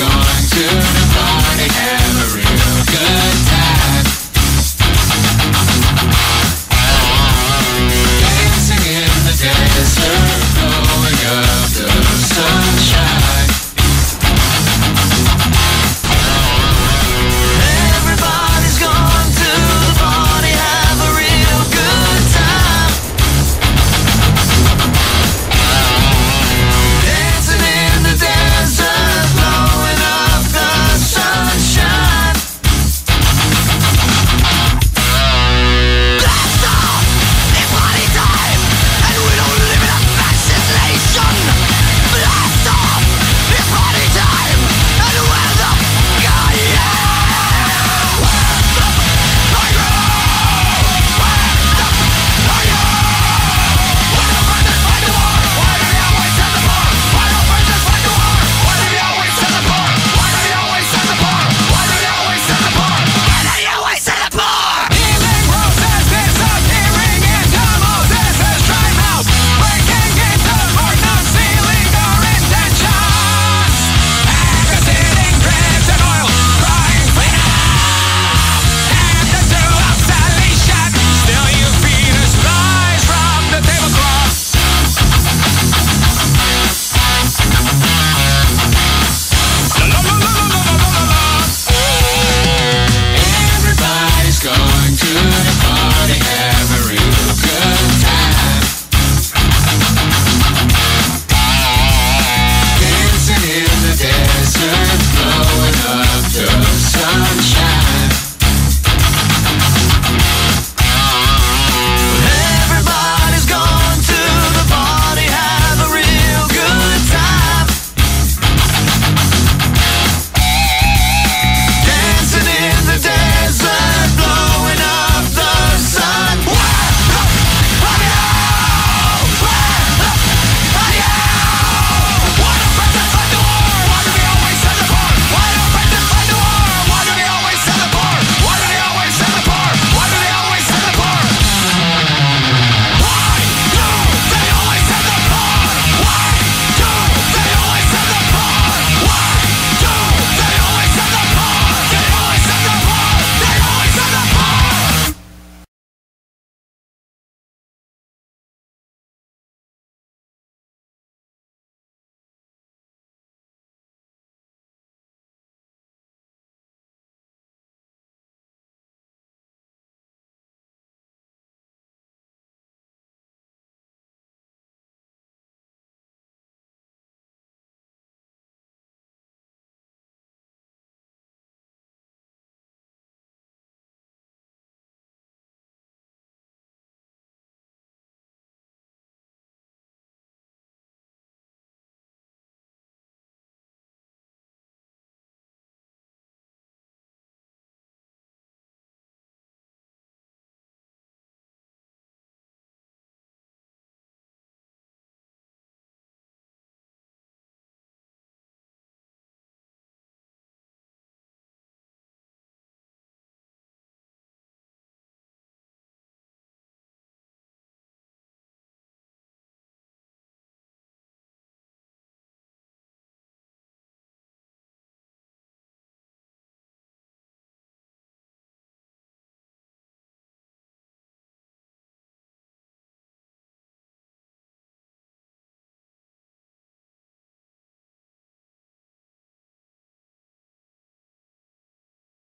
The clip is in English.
Gone to the party.